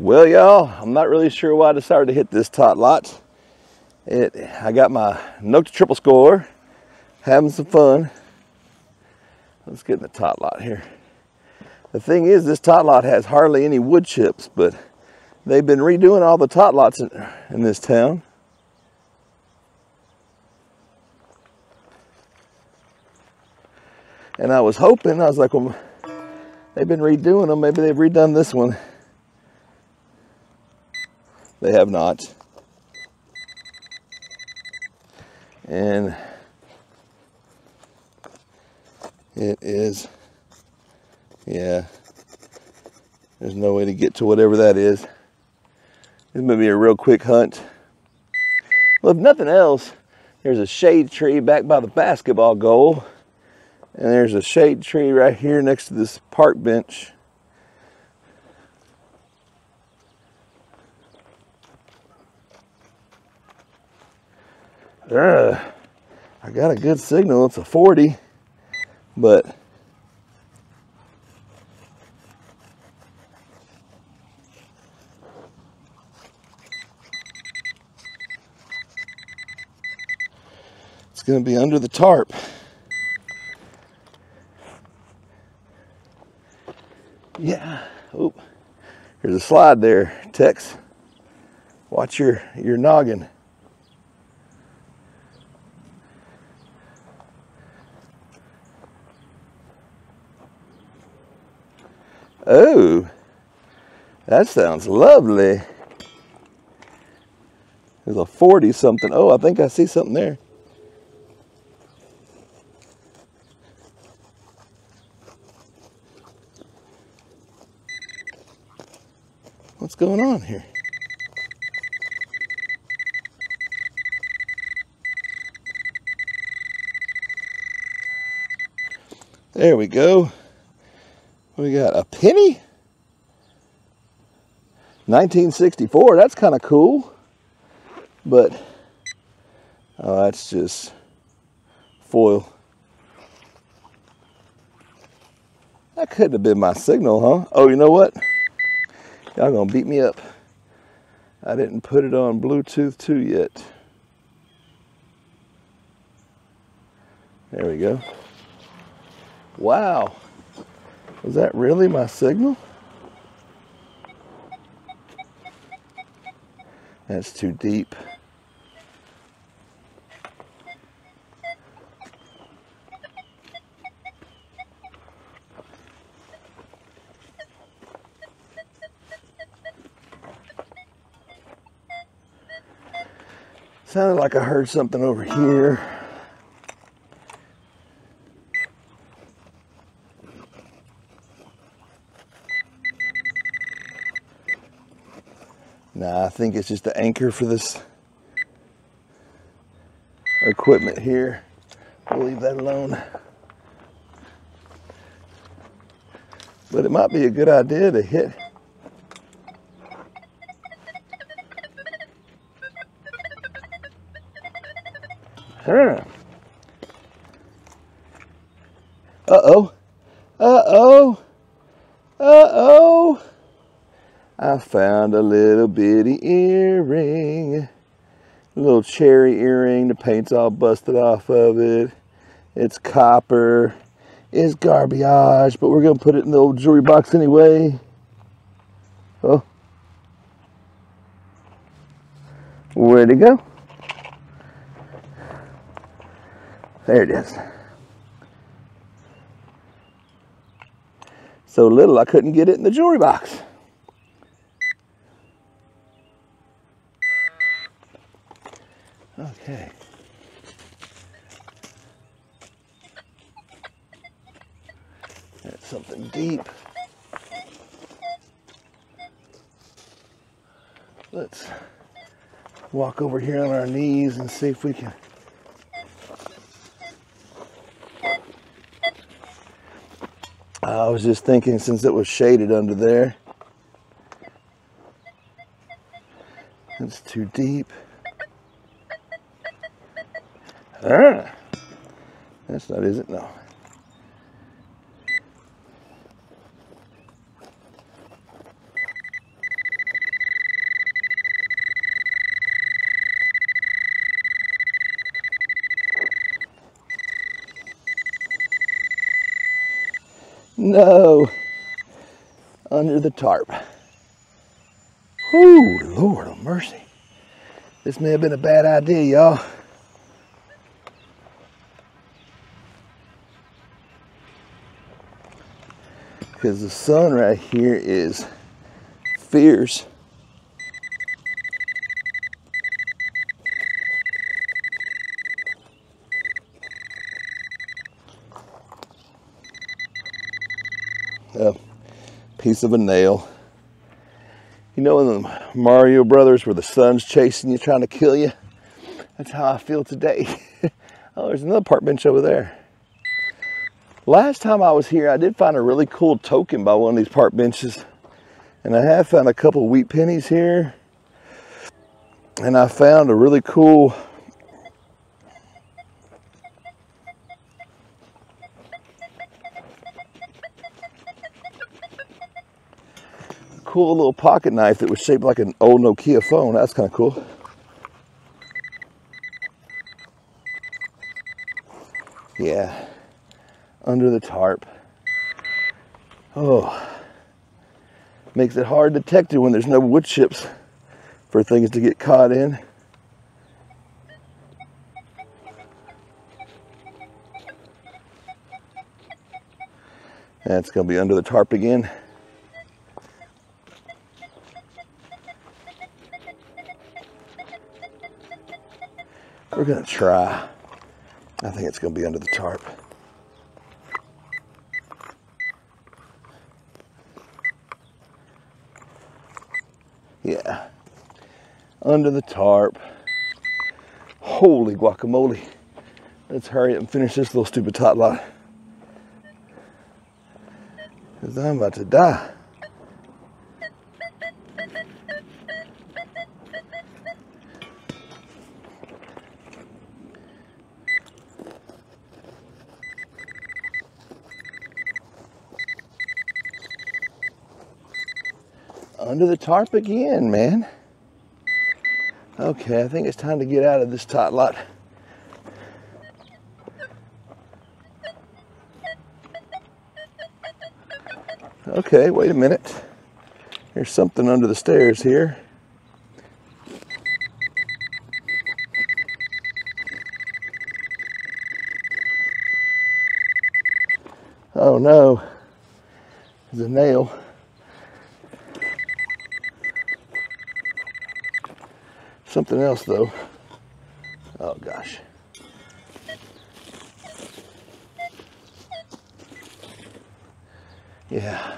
Well, y'all, I'm not really sure why I decided to hit this tot lot. It, I got my Nokta triple score, having some fun. Let's get in the tot lot here. The thing is, this tot lot has hardly any wood chips, but they've been redoing all the tot lots in, in this town. And I was hoping, I was like, well, they've been redoing them. Maybe they've redone this one. They have not. And it is, yeah, there's no way to get to whatever that is. This may be a real quick hunt. Well, if nothing else, there's a shade tree back by the basketball goal. And there's a shade tree right here next to this park bench. Uh, I got a good signal. It's a 40, but it's going to be under the tarp. Yeah. Oop. There's a slide there, Tex. Watch your, your noggin. Oh, that sounds lovely. There's a 40 something. Oh, I think I see something there. What's going on here? There we go. We got a penny. 1964, that's kind of cool. But, oh, that's just foil. That couldn't have been my signal, huh? Oh, you know what? Y'all gonna beat me up. I didn't put it on Bluetooth 2 yet. There we go. Wow. Was that really my signal? That's too deep. Sounded like I heard something over here. Think it's just the anchor for this equipment here. We'll leave that alone. But it might be a good idea to hit Huh. Uh-oh. Uh-oh. Uh-oh. I found a little bitty earring. A little cherry earring. The paint's all busted off of it. It's copper. It's garbage, but we're going to put it in the old jewelry box anyway. Oh. Where'd it go? There it is. So little I couldn't get it in the jewelry box. Okay. That's something deep. Let's walk over here on our knees and see if we can I was just thinking since it was shaded under there. It's too deep. Ah, that's not, is it? No. No. Under the tarp. Whoo, Lord of mercy. This may have been a bad idea, y'all. Because the sun right here is fierce. Piece of a nail. You know in the Mario Brothers where the sun's chasing you, trying to kill you? That's how I feel today. oh, there's another park bench over there. Last time I was here, I did find a really cool token by one of these park benches. And I have found a couple wheat pennies here. And I found a really cool cool little pocket knife that was shaped like an old Nokia phone. That's kind of cool. Yeah, under the tarp. Oh, makes it hard to detect it when there's no wood chips for things to get caught in. That's gonna be under the tarp again. We're gonna try. I think it's gonna be under the tarp. Yeah, under the tarp. Holy guacamole. Let's hurry up and finish this little stupid tot lot. Cause I'm about to die. Under the tarp again, man. Okay, I think it's time to get out of this tot lot. Okay, wait a minute. There's something under the stairs here. Oh no, there's a nail. Something else though. Oh gosh. Yeah.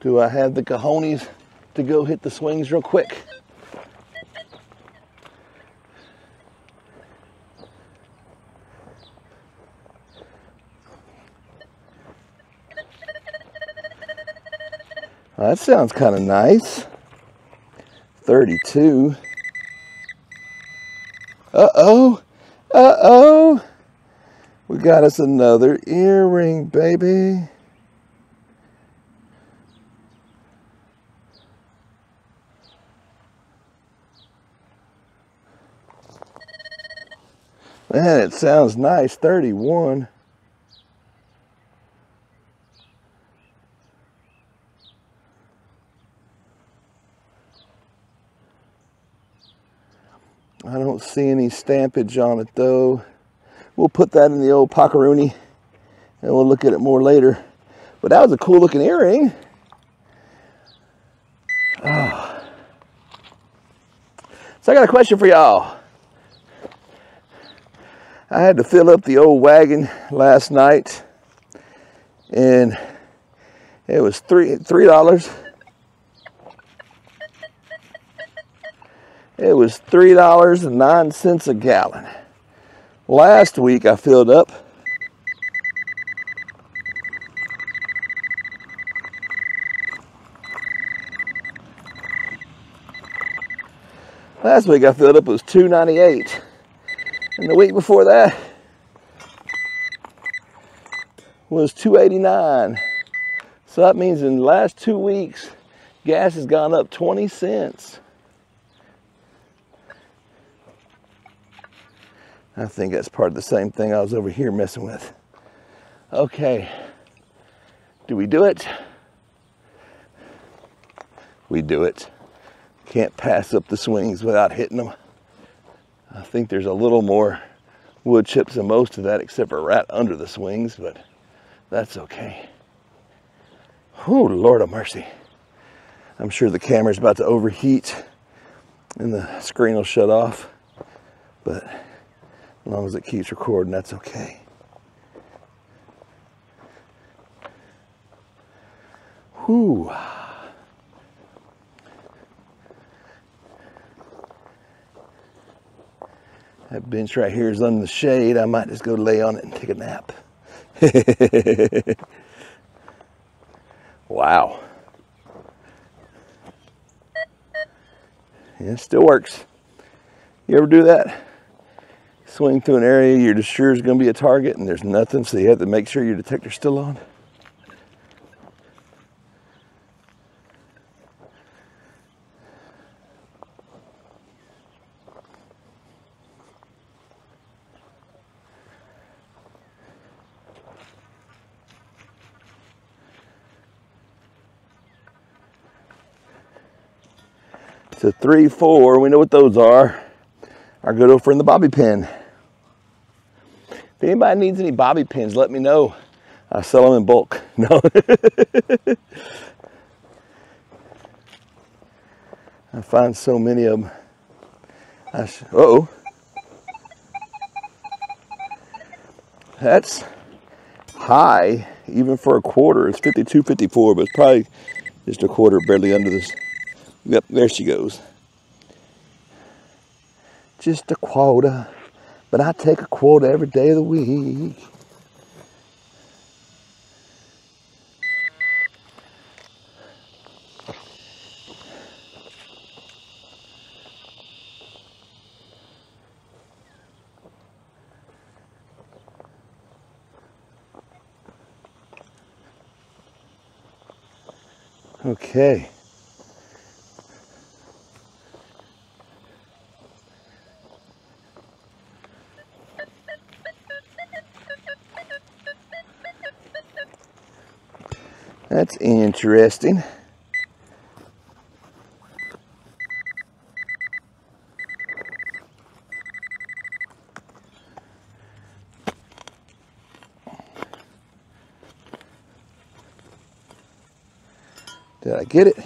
Do I have the cojones to go hit the swings real quick? That sounds kind of nice. 32. Uh-oh. Uh-oh. We got us another earring, baby. Man, it sounds nice. 31. I don't see any stampage on it though. We'll put that in the old Pockeroony and we'll look at it more later. But that was a cool looking earring. Oh. So I got a question for y'all. I had to fill up the old wagon last night and it was three three dollars it was $3.09 a gallon. Last week I filled up Last week I filled up was 2.98, and the week before that was 2.89. So that means in the last two weeks, gas has gone up 20 cents. I think that's part of the same thing I was over here messing with. Okay. Do we do it? We do it. Can't pass up the swings without hitting them. I think there's a little more wood chips than most of that, except for right under the swings, but that's okay. Oh, Lord of mercy. I'm sure the camera's about to overheat and the screen will shut off, but as long as it keeps recording, that's okay. Whew. That bench right here is under the shade. I might just go lay on it and take a nap. wow. Yeah, it still works. You ever do that? Swing through an area you're just sure is going to be a target and there's nothing, so you have to make sure your detector's still on? A three, four. We know what those are. Our good old friend, the bobby pin. Anybody needs any bobby pins, let me know. I sell them in bulk. No. I find so many of them. uh oh. That's high, even for a quarter. It's 52, 54, but it's probably just a quarter barely under this. Yep, there she goes. Just a quota, but I take a quote every day of the week. Okay. Interesting. Did I get it?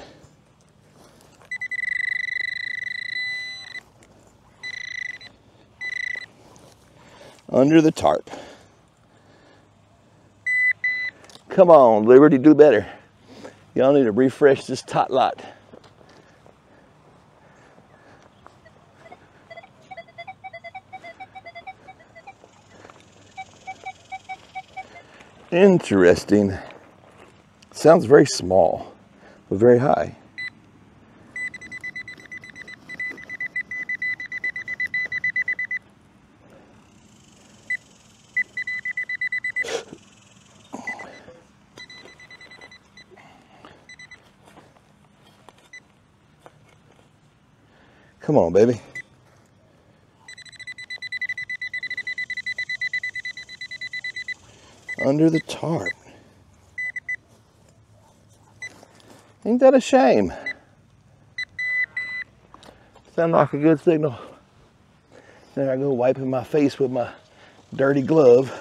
Under the tarp. Come on, Liberty, do better. Y'all need to refresh this tot lot. Interesting. Sounds very small, but very high. Come on, baby. Under the tarp. Ain't that a shame? Sound like a good signal. There I go wiping my face with my dirty glove.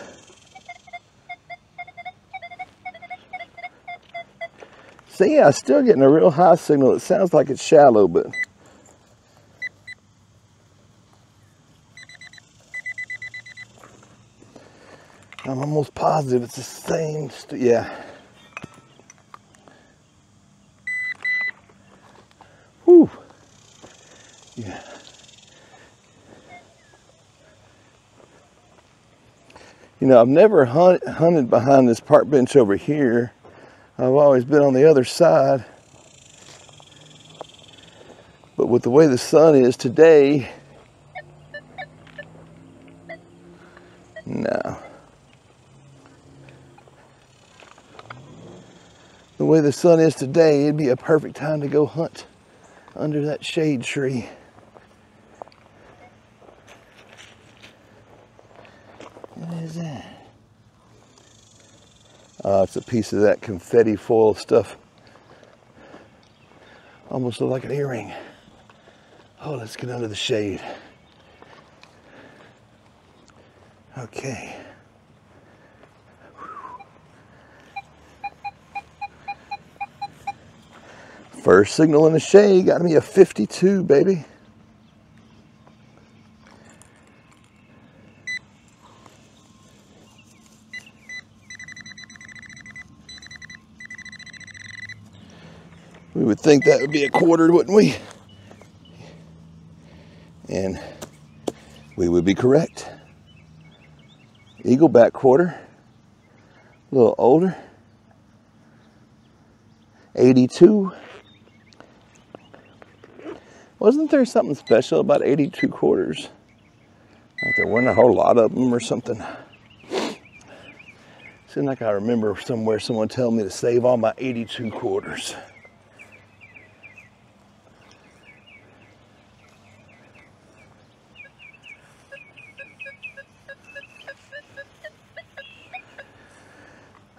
See, I'm still getting a real high signal. It sounds like it's shallow, but I'm almost positive it's the same. yeah. Whew. Yeah. You know, I've never hunt, hunted behind this park bench over here. I've always been on the other side. But with the way the sun is today, no. The way the sun is today, it'd be a perfect time to go hunt under that shade tree. What is that? Uh, it's a piece of that confetti foil stuff. Almost look like an earring. Oh, let's get under the shade. Okay. First signal in the shade got me a 52, baby. We would think that would be a quarter, wouldn't we? And we would be correct. Eagle back quarter, a little older, 82. Wasn't there something special about 82 quarters? Like there weren't a whole lot of them or something. Seems like I remember somewhere someone telling me to save all my 82 quarters.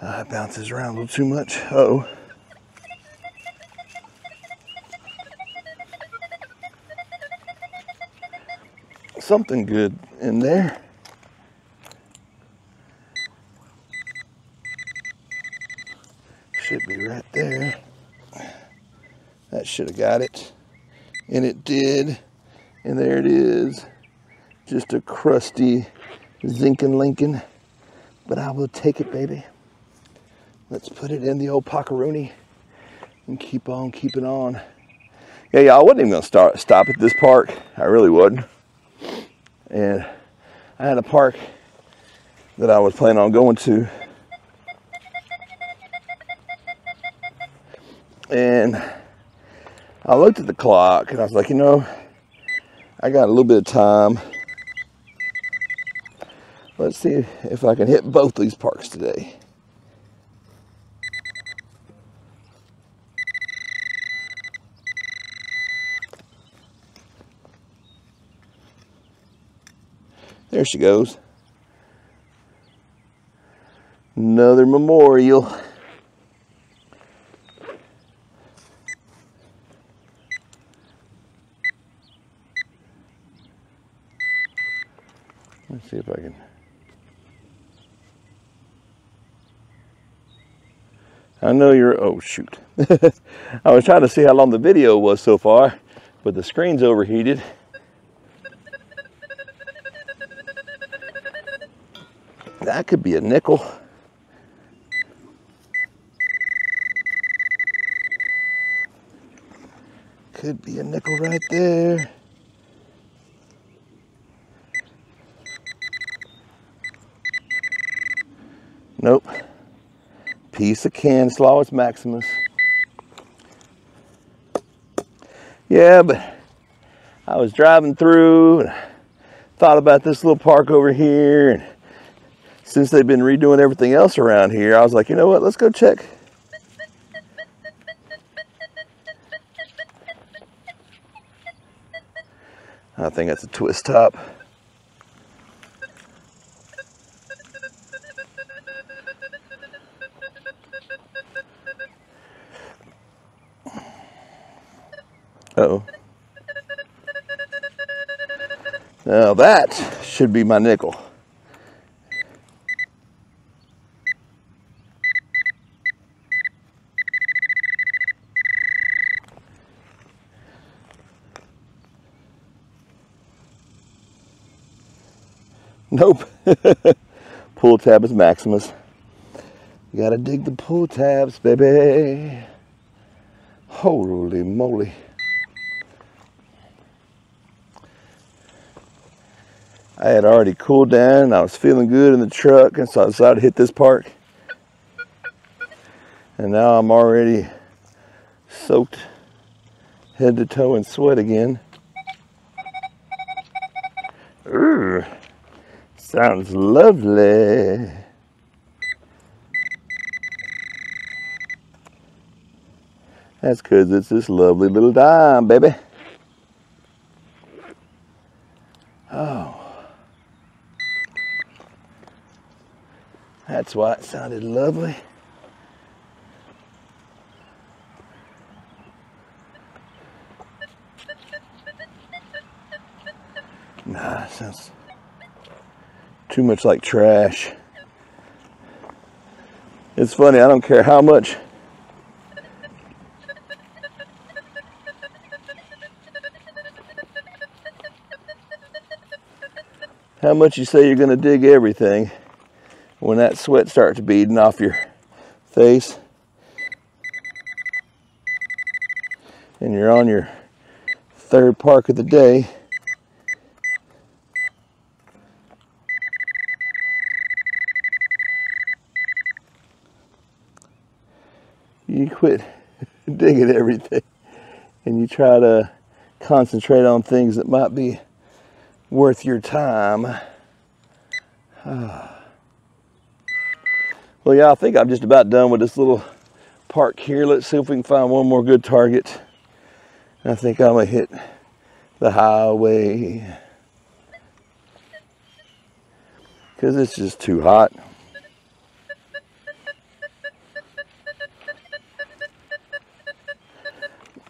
Uh, bounces around a little too much. Uh oh. Something good in there. Should be right there. That should have got it. And it did. And there it is. Just a crusty Zinkin Lincoln. But I will take it, baby. Let's put it in the old Pockeroony and keep on keeping on. Yeah, yeah, I wasn't even gonna start stop at this park. I really wouldn't. And I had a park that I was planning on going to. And I looked at the clock and I was like, you know, I got a little bit of time. Let's see if I can hit both these parks today. There she goes. Another memorial. Let's see if I can. I know you're, oh shoot. I was trying to see how long the video was so far, but the screen's overheated. That could be a nickel. Could be a nickel right there. Nope. Piece of can, Canslaus Maximus. Yeah, but I was driving through and thought about this little park over here and since they've been redoing everything else around here, I was like, you know what, let's go check. I think that's a twist top. Uh oh Now that should be my nickel. Nope. pull tab is Maximus. You gotta dig the pull tabs, baby. Holy moly. I had already cooled down. I was feeling good in the truck, and so I decided to hit this park. And now I'm already soaked head to toe in sweat again. Ooh. Sounds lovely. That's because it's this lovely little dime, baby. Oh. That's why it sounded lovely. Nah, sounds too much like trash. It's funny, I don't care how much. How much you say you're going to dig everything when that sweat starts beading off your face? And you're on your third park of the day you quit digging everything and you try to concentrate on things that might be worth your time. well, yeah, I think I'm just about done with this little park here. Let's see if we can find one more good target. I think I'm gonna hit the highway because it's just too hot.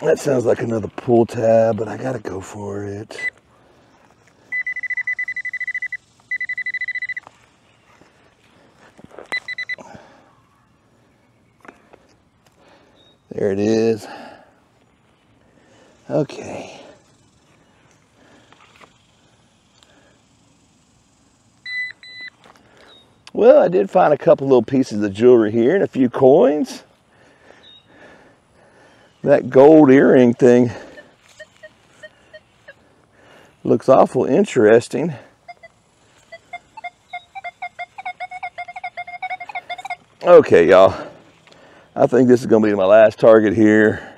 That sounds like another pull tab, but I gotta go for it. There it is. Okay. Well, I did find a couple little pieces of jewelry here and a few coins. That gold earring thing looks awful interesting. Okay, y'all. I think this is going to be my last target here.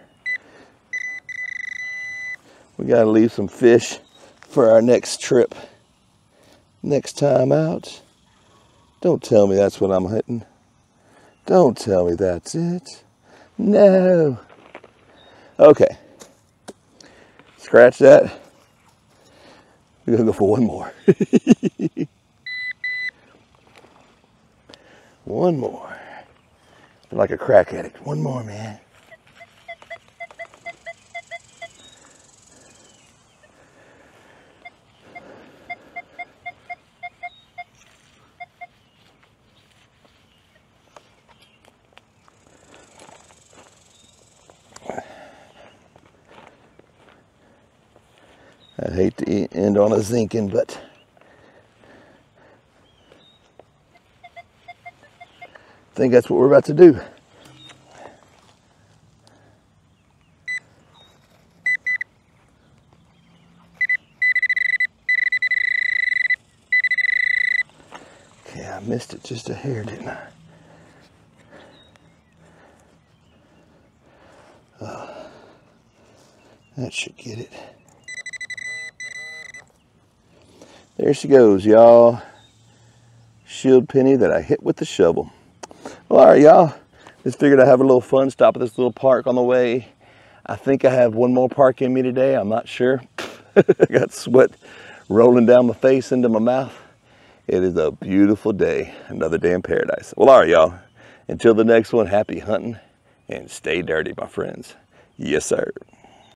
We got to leave some fish for our next trip. Next time out. Don't tell me that's what I'm hitting. Don't tell me that's it. No. Okay. Scratch that. We're to go for one more. one more I'm like a crack addict. One more, man. Hate to end on a zinking, but I think that's what we're about to do. Okay, I missed it just a hair, didn't I? Oh, that should get it. There she goes, y'all. Shield penny that I hit with the shovel. Well, all right, y'all. Just figured I'd have a little fun, stop at this little park on the way. I think I have one more park in me today. I'm not sure. I got sweat rolling down my face into my mouth. It is a beautiful day. Another day in paradise. Well, all right, y'all. Until the next one, happy hunting and stay dirty, my friends. Yes, sir.